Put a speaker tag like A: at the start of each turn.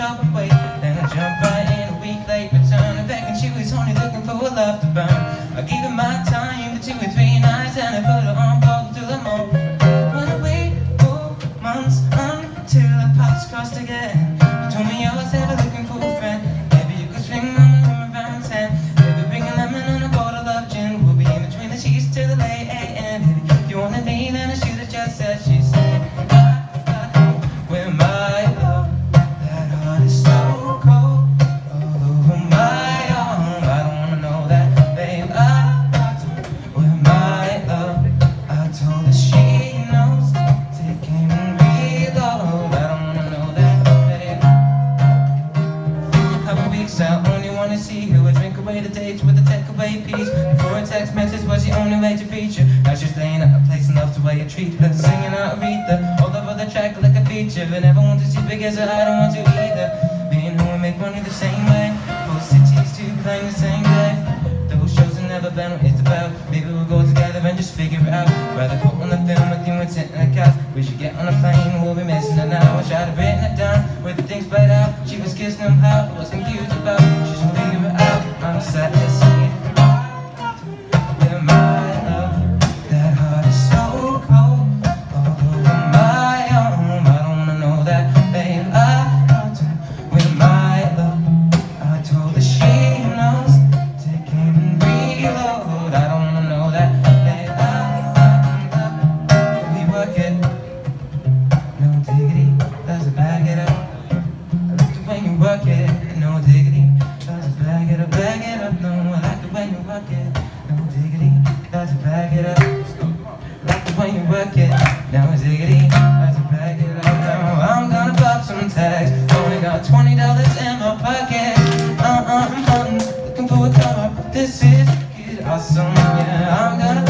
A: Then I jump right in a week late Returning back and she was only looking for a love to burn. I only wanna see you. I drink away the dates with a takeaway piece. Before a text message was the only way to reach you. Now she's laying at a place enough to where you treat her. Singing out Aretha, all over the track like a feature. I never want to see big as I don't want to either. Me and her make money the same way. Figure out. Rather put on the film with you and sit in the couch. We should get on a plane, we'll be missing it now. I tried to written it down with the things played out. She was kissing him how I was confused about. it, no diggity, got to bag it up. Like the way you work it, No diggity, got to bag it up. Now I'm gonna pop some tags, only got twenty dollars in my pocket. Uh uh, I'm hunting, looking for a car, this is get awesome. Yeah, I'm gonna.